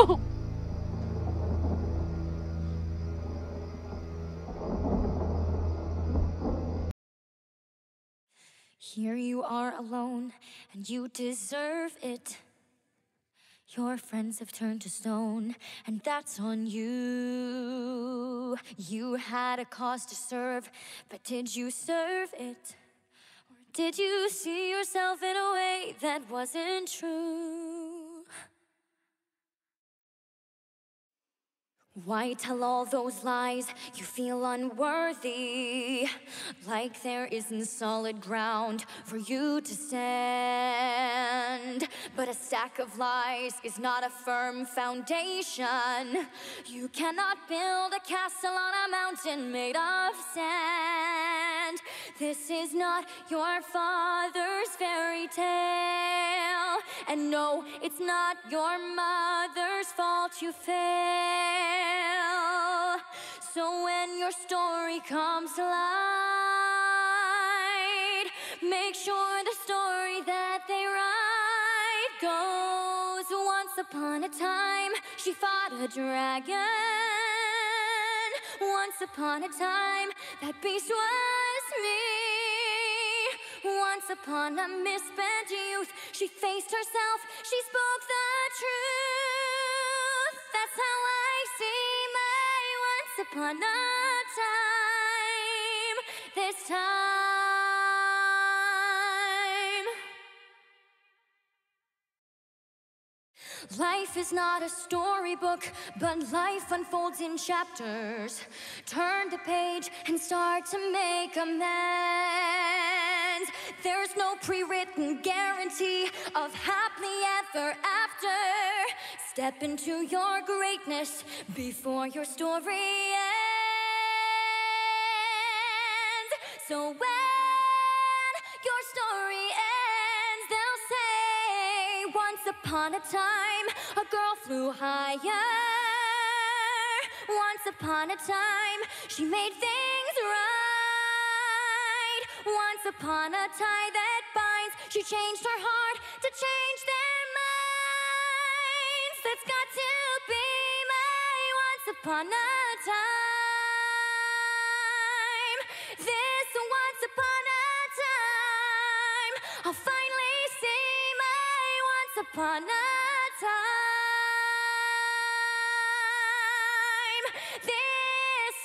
Here you are alone, and you deserve it. Your friends have turned to stone, and that's on you. You had a cause to serve, but did you serve it? Or did you see yourself in a way that wasn't true? Why tell all those lies? You feel unworthy, like there isn't solid ground for you to stand. But a stack of lies is not a firm foundation. You cannot build a castle on a mountain made of sand. This is not your father's fairy tale. And no, it's not your mother's fault you fail. So when your story comes to light, make sure the story that they write goes once upon a time she fought a dragon. Once upon a time that beast was me. Once upon a misspent youth, she faced herself, she spoke the truth. Upon a time. This time. Life is not a storybook, but life unfolds in chapters. Turn the page and start to make amends. There's no pre written guarantee of happily ever after. Step into your greatness before your story ends. So when your story ends, they'll say, Once upon a time, a girl flew higher. Once upon a time, she made things right. Once upon a tie that binds, she changed her heart to change their minds. That's got to be my once upon a time. This once upon a time, I'll finally see my once upon a time. This